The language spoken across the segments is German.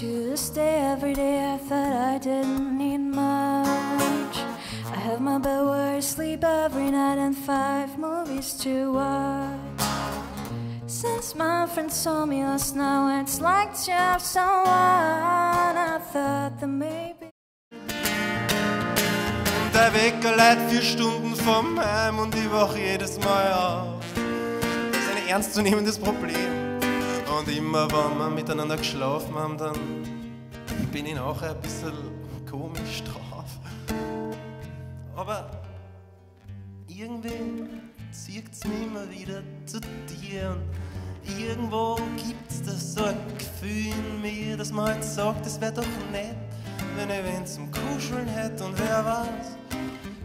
To this day, every day I thought I didn't need much. I have my bed where I sleep every night and five movies to watch. Since my friend told me last night it's like to have someone, I thought that maybe. Der Wecker vier Stunden vom Heim und ich wach jedes Mal auf. Das ist ein ernstzunehmendes Problem. Und immer, wenn wir miteinander geschlafen haben, dann bin ich nachher ein bisschen komisch drauf. Aber irgendwie zieht es mich immer wieder zu dir. Und irgendwo gibt es da so ein Gefühl in mir, dass man halt sagt, es wäre doch nett, wenn ich wen zum Kuscheln hätte. Und wer weiß,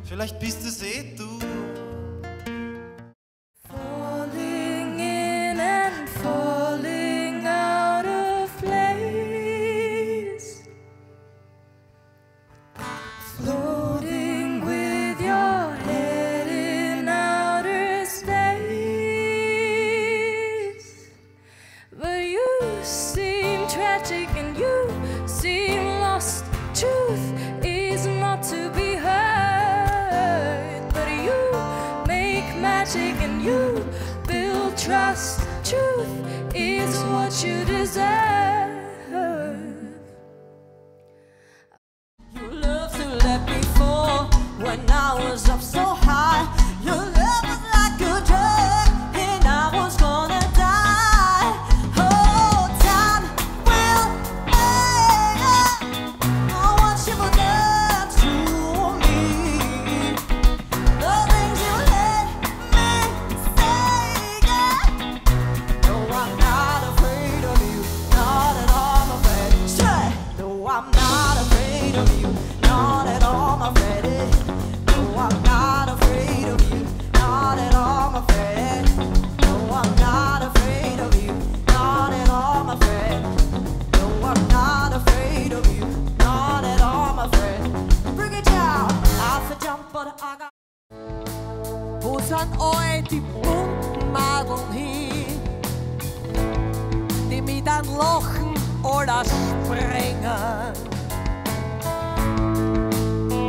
vielleicht bist es eh du. You build trust. Truth is what you deserve. Dann lachen oder springen?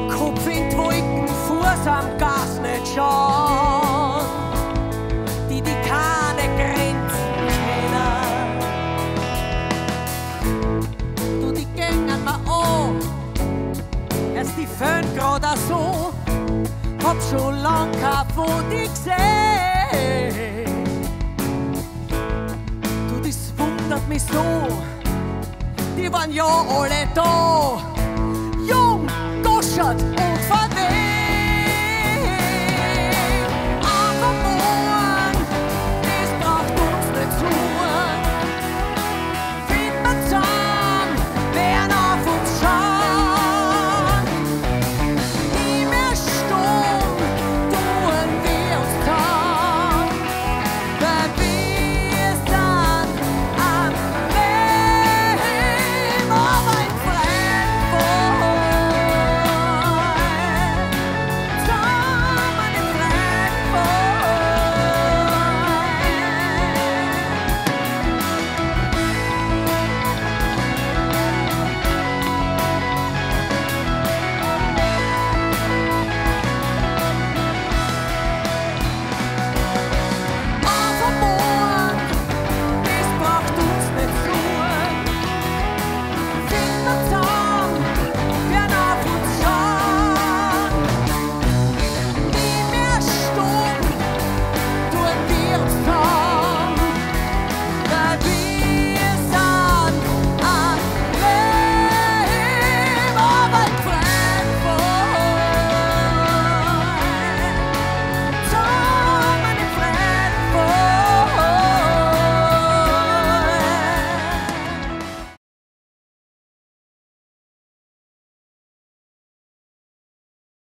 Kopf in die Wolken, Fuß am Gas nicht schon, die die keine Grenzen kennen. Du, die gängen mir an, erst die Föhn grad so, hab schon lang von dir gesehen. みそう Det var en jag och ett år Jung, gorsad